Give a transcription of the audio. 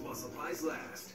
while supplies last.